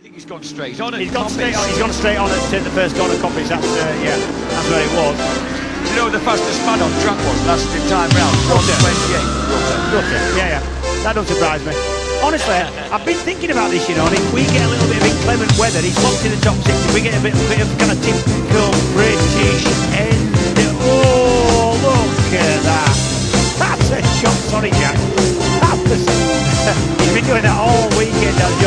I think he's gone straight on. it. He's gone Coppice. straight on. He's gone straight on at uh, the first corner Coppice. That's uh, yeah, that's where it was. Do you know the fastest man on track was last time round? Rutter. Rutter. Rutter. Yeah, yeah. That don't surprise me. Honestly, I've been thinking about this, you know, and if we get a little bit of inclement weather, he's locked in the top six, if we get a bit, bit of kind of typical British end, oh, look at that. That's a shot, sorry, Jack. That's a... he's been doing that all weekend, has